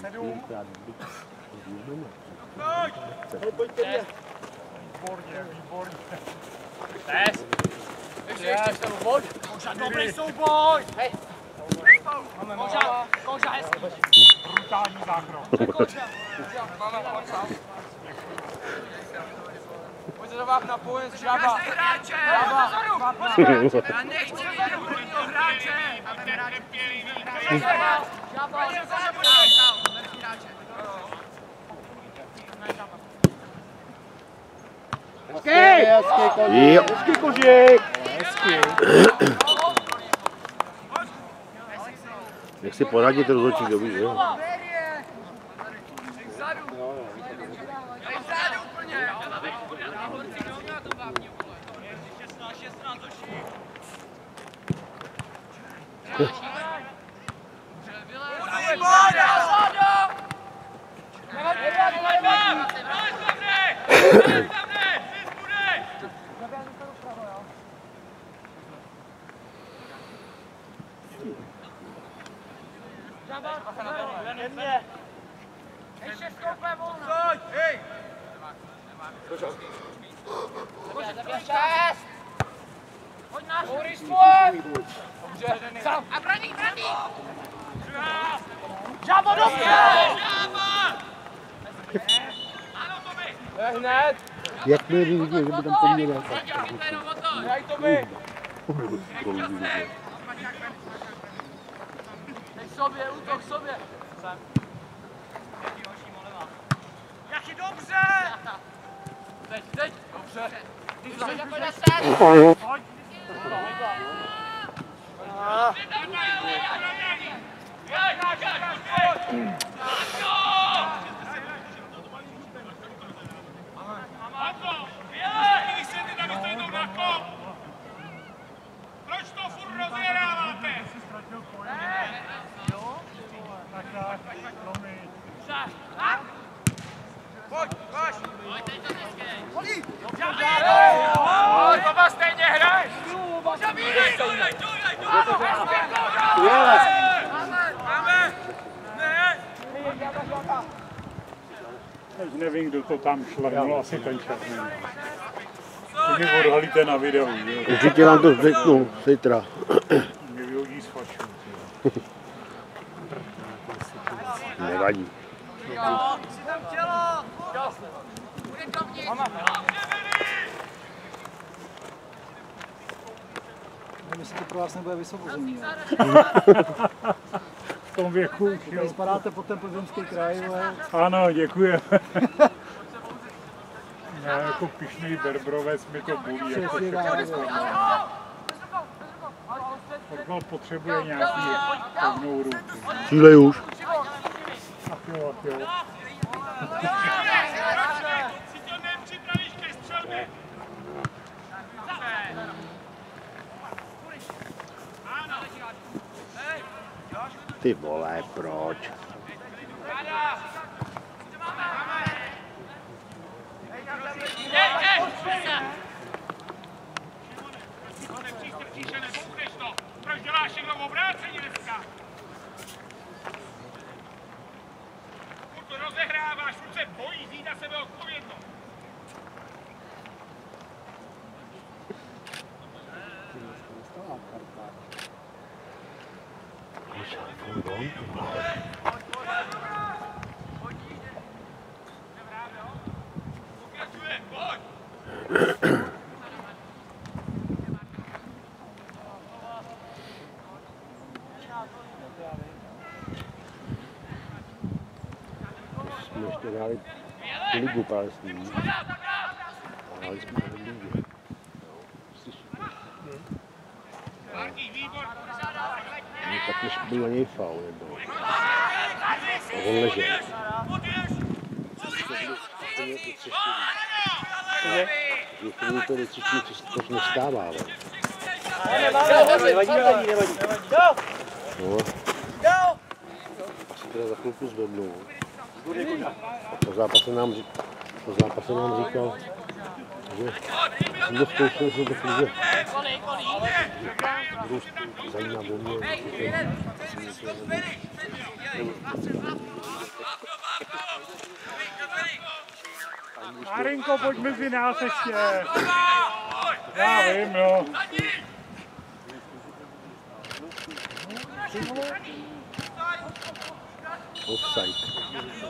Sedm. Výborně, výborně. Pes. Ještě, ještě, ještě, pojď. Možná dobrý souboj. Hej. Máme Koža, koža, hezky. Brutální zákrok. Koža, koža, máme koža. Pojďte do vápna, pojď, žaba. hráče! Žaba. Já nechci vidět prvního hráče! Žaba. Žaba. Jo. Hezký kožík. Jak si poradit rozhodčí dobrý, jo? Ještě šest. Pojď náš. Boris, pojď. Dobře. Sám. A braník, braník! Žabo, dobře. Ne, hned. Jak mi viděl, že by tam po mně dal. Hraj to my. Teď sobě, útok sobě. Jaký dobře. Teď, teď. Dobře. Ty jsi jako deset. Pojď. Proč to furt rozjeráváte? Ztratil pojem. Tak, tak, promiň. Pojď, pojď! Pojď, baba, stejně hraj. Teď nevím, kdo to tam šlernul, asi ten černý. To mi odhalíte na videu, jo. Určitě vám to řeknu zítra. Mě vyhodí z fačů. Nevadí. Si tam tělo! Bude dovnitř! Nevím, jestli to pro vás nebude vysvobození. V tom věku už, jo. Spadáte pod ten plzeňský kraj, ale Ano, děkuji. Já jako pišný berbrovec mi to bolí. Jako. Fotbal potřebuje nějaký pevnou ruku. Cílej už. Ach jo, ach jo. Si to nepřipravíš ke střelbě! Ty vole, proč? Šimone, příště příště nebudeš to! Proč děláš všechno v obrácení dneska? Furt to rozehráváš, bojíš jít na sebe. Pokračuje, pojď! Jsme ještě hráli tu ligu právě s ním. Hráli jsme v ligu. Tak než byl na něj faul jednou. On ležel. Úplně do třeštiny. Že první to třeštiny, což nestává, ale. Nevadí, nevadí, nevadí. No. Asi teda za chvilku zvednou. A po zápase nám, po zápase nám říkal, Luchtstoelstelsel de vlieger. Roest, zijn naar beneden. Marinko, pojďme si nás ještě. Já vím, jo. Offside.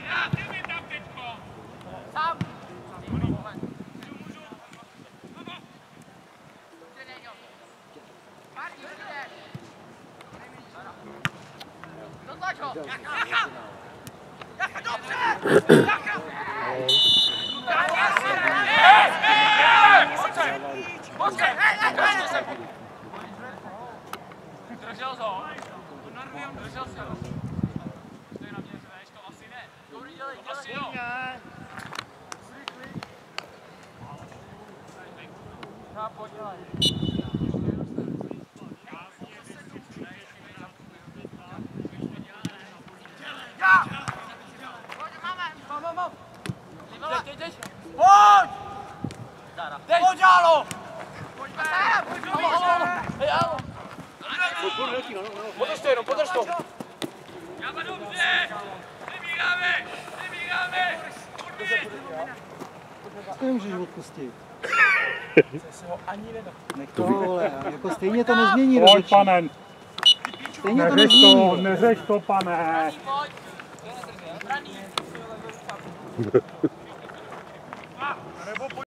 Držel ho. Držel se ho. Stojí na mě, řveš, to asi ne. Dobrý, dělej, To asi dělej. jo. Já pojď, dělej. Pojď, máme. Mám, mám, mám. Teď, teď, teď. Pojď! Teď. Pojď, Jálo! Pojď, pojď, pojď, Hej, Jálo. Podrž to jenom, podrž to. Jáma dobře! Vybíráme! Vybíráme! To nemůžeš odpustit. Nech toho, vole, jako stejně to nezmění Pojď, rozhodčí. pane. Stejně to Neřeš nezmění. to, neřeš to, pane. Pojď. Braný.